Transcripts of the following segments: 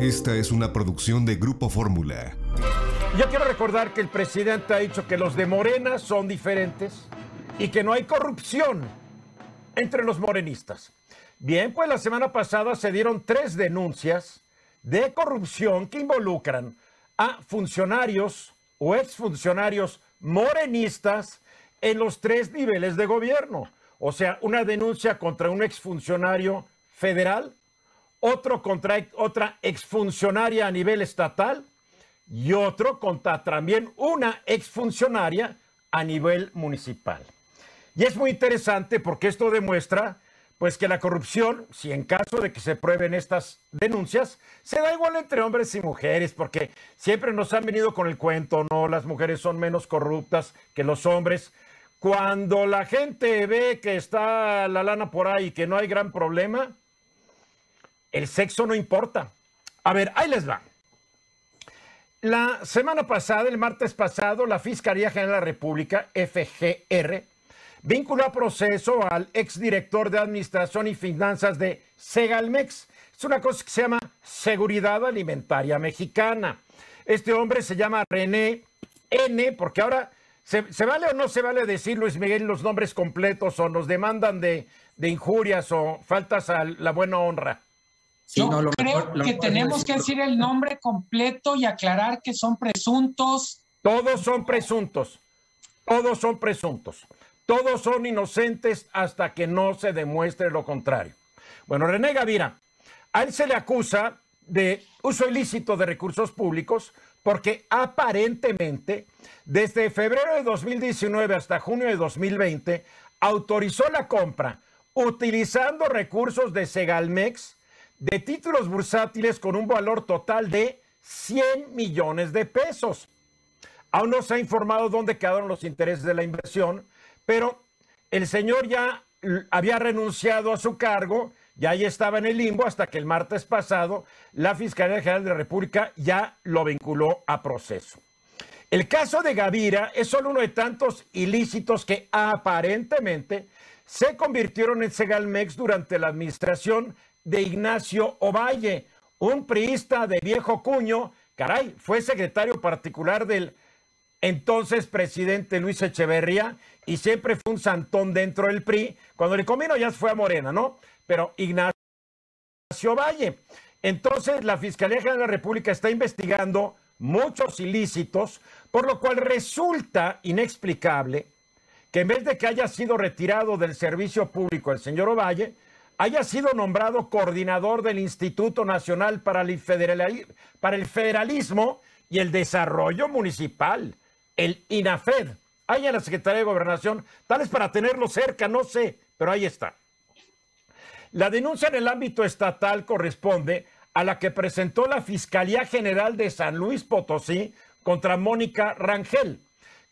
Esta es una producción de Grupo Fórmula. Yo quiero recordar que el presidente ha dicho que los de Morena son diferentes y que no hay corrupción entre los morenistas. Bien, pues la semana pasada se dieron tres denuncias de corrupción que involucran a funcionarios o exfuncionarios morenistas en los tres niveles de gobierno. O sea, una denuncia contra un exfuncionario federal, otro contra otra exfuncionaria a nivel estatal y otro contra también una exfuncionaria a nivel municipal. Y es muy interesante porque esto demuestra pues que la corrupción, si en caso de que se prueben estas denuncias, se da igual entre hombres y mujeres, porque siempre nos han venido con el cuento, no, las mujeres son menos corruptas que los hombres. Cuando la gente ve que está la lana por ahí y que no hay gran problema, el sexo no importa. A ver, ahí les va. La semana pasada, el martes pasado, la Fiscalía General de la República, FGR, vinculó a proceso al exdirector de Administración y Finanzas de Segalmex. Es una cosa que se llama Seguridad Alimentaria Mexicana. Este hombre se llama René N, porque ahora ¿se, vale o no se vale decir, Luis Miguel, los nombres completos o nos demandan de, de injurias o faltas a la buena honra? Yo creo que tenemos que decir el nombre completo y aclarar que son presuntos. Todos son presuntos. Todos son presuntos. Todos son inocentes hasta que no se demuestre lo contrario. Bueno, René Gavira, a él se le acusa de uso ilícito de recursos públicos porque aparentemente desde febrero de 2019 hasta junio de 2020 autorizó la compra utilizando recursos de Segalmex de títulos bursátiles con un valor total de 100 millones de pesos. Aún no se ha informado dónde quedaron los intereses de la inversión, pero el señor ya había renunciado a su cargo, ya ahí estaba en el limbo hasta que el martes pasado la Fiscalía General de la República ya lo vinculó a proceso. El caso de Gavira es solo uno de tantos ilícitos que aparentemente se convirtieron en Segalmex durante la administración de Ignacio Ovalle, un priista de viejo cuño, caray, fue secretario particular del entonces presidente Luis Echeverría y siempre fue un santón dentro del PRI. Cuando le convino ya fue a Morena, ¿no? Pero Ignacio Valle. Entonces la Fiscalía General de la República está investigando muchos ilícitos, por lo cual resulta inexplicable que en vez de que haya sido retirado del servicio público el señor Ovalle, haya sido nombrado coordinador del Instituto Nacional para el, Federalismo y el Desarrollo Municipal el INAFED. Ahí en la Secretaría de Gobernación, tal vez para tenerlo cerca, no sé, pero ahí está. La denuncia en el ámbito estatal corresponde a la que presentó la Fiscalía General de San Luis Potosí contra Mónica Rangel,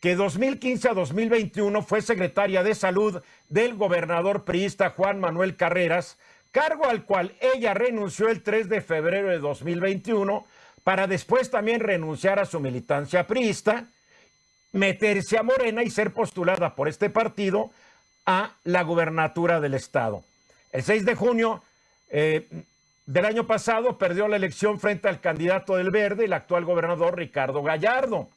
que 2015 a 2021 fue secretaria de salud del gobernador priista Juan Manuel Carreras, cargo al cual ella renunció el 3 de febrero de 2021 para después también renunciar a su militancia priista meterse a Morena y ser postulada por este partido a la gubernatura del estado. El 6 de junio eh, del año pasado perdió la elección frente al candidato del Verde, el actual gobernador Ricardo Gallardo.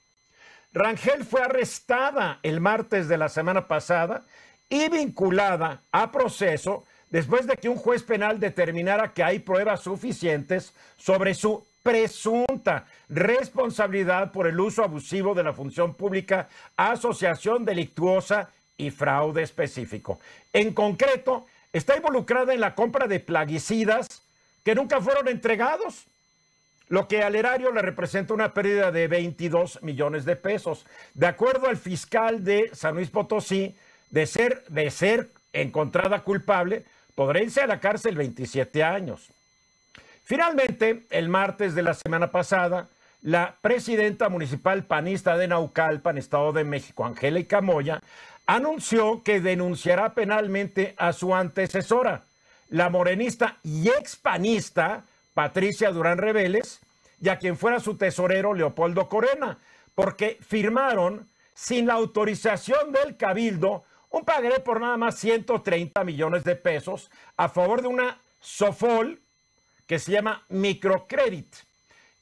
Rangel fue arrestada el martes de la semana pasada y vinculada a proceso después de que un juez penal determinara que hay pruebas suficientes sobre su presunta responsabilidad por el uso abusivo de la función pública, asociación delictuosa y fraude específico. En concreto, está involucrada en la compra de plaguicidas que nunca fueron entregados, lo que al erario le representa una pérdida de 22 millones de pesos. De acuerdo al fiscal de San Luis Potosí, de ser, de ser encontrada culpable, podrá irse a la cárcel 27 años. Finalmente, el martes de la semana pasada, la presidenta municipal panista de Naucalpan, Estado de México, Angélica Moya, anunció que denunciará penalmente a su antecesora, la morenista y expanista Patricia Durán Reveles, y a quien fuera su tesorero Leopoldo Corena, porque firmaron sin la autorización del cabildo un pagaré por nada más 130 millones de pesos a favor de una Sofol que se llama Microcredit.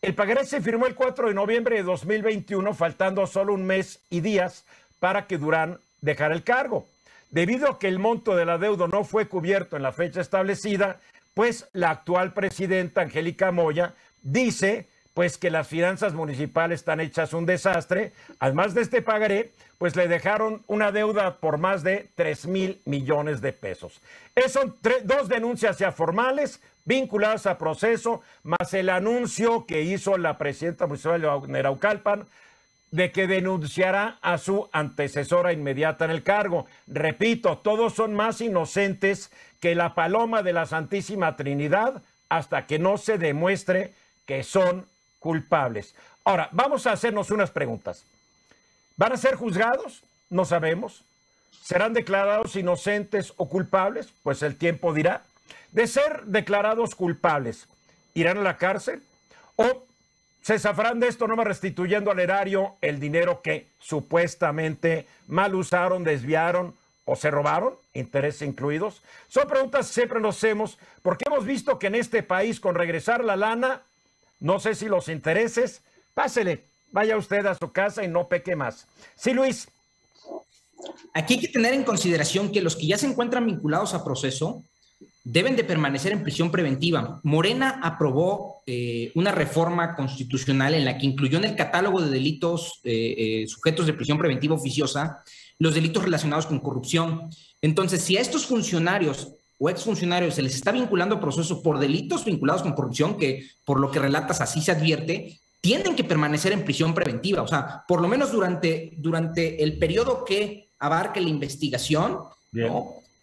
El pagaré se firmó el 4 de noviembre de 2021, faltando solo un mes y días para que Durán dejara el cargo. Debido a que el monto de la deuda no fue cubierto en la fecha establecida, pues la actual presidenta Angélica Moya dice pues que las finanzas municipales están hechas un desastre. Además de este pagaré, pues le dejaron una deuda por más de 3 mil millones de pesos. Esas son dos denuncias ya formales vinculadas a proceso, más el anuncio que hizo la presidenta municipal de Neraucalpan de que denunciará a su antecesora inmediata en el cargo. Repito, todos son más inocentes que la paloma de la Santísima Trinidad hasta que no se demuestre que son culpables. Ahora, vamos a hacernos unas preguntas. ¿Van a ser juzgados? No sabemos. ¿Serán declarados inocentes o culpables? Pues el tiempo dirá. De ser declarados culpables, ¿irán a la cárcel? ¿O se zafarán de esto no más restituyendo al erario el dinero que supuestamente mal usaron, desviaron o se robaron, intereses incluidos? Son preguntas que siempre nos hacemos porque hemos visto que en este país con regresar la lana no sé si los intereses. Pásele, vaya usted a su casa y no peque más. Sí, Luis. Aquí hay que tener en consideración que los que ya se encuentran vinculados a proceso deben de permanecer en prisión preventiva. Morena aprobó eh, una reforma constitucional en la que incluyó en el catálogo de delitos eh, eh, sujetos de prisión preventiva oficiosa los delitos relacionados con corrupción. Entonces, si a estos funcionarios o exfuncionarios se les está vinculando a proceso por delitos vinculados con corrupción, que por lo que relatas así se advierte, tienen que permanecer en prisión preventiva. O sea, por lo menos durante, durante el periodo que abarque la investigación,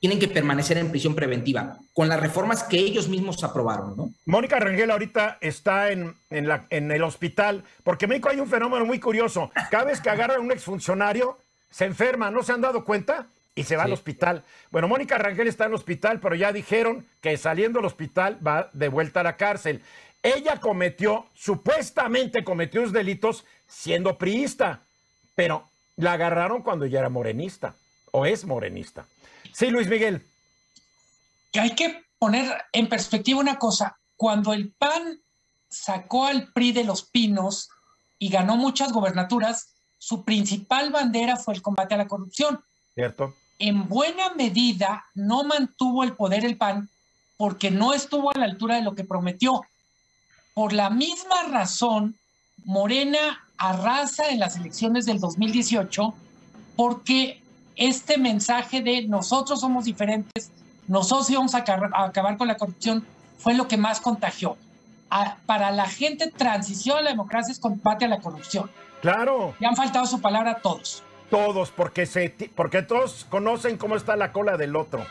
tienen que permanecer en prisión preventiva, con las reformas que ellos mismos aprobaron. ¿no? Mónica Rangel ahorita está en, en, la, en el hospital, porque en México hay un fenómeno muy curioso. Cada vez que agarran a un exfuncionario, se enferma, ¿no se han dado cuenta? Y se va al hospital. Bueno, Mónica Rangel está en el hospital, pero ya dijeron que saliendo del hospital va de vuelta a la cárcel. Ella cometió, supuestamente cometió los delitos siendo priista, pero la agarraron cuando ya era morenista o es morenista. Sí, Luis Miguel. Hay que poner en perspectiva una cosa. Cuando el PAN sacó al PRI de los pinos y ganó muchas gobernaturas, su principal bandera fue el combate a la corrupción. Cierto en buena medida no mantuvo el poder el PAN porque no estuvo a la altura de lo que prometió. Por la misma razón, Morena arrasa en las elecciones del 2018 porque este mensaje de nosotros somos diferentes, nosotros íbamos a, acabar con la corrupción, fue lo que más contagió. para la gente, transición a la democracia es combate a la corrupción. Claro. Y han faltado su palabra a todos todos, porque, se, porque todos conocen cómo está la cola del otro.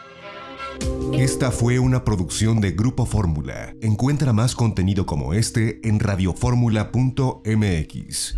Esta fue una producción de Grupo Fórmula. Encuentra más contenido como este en radioformula.mx.